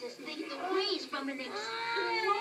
Just take the rays from an ah, exploding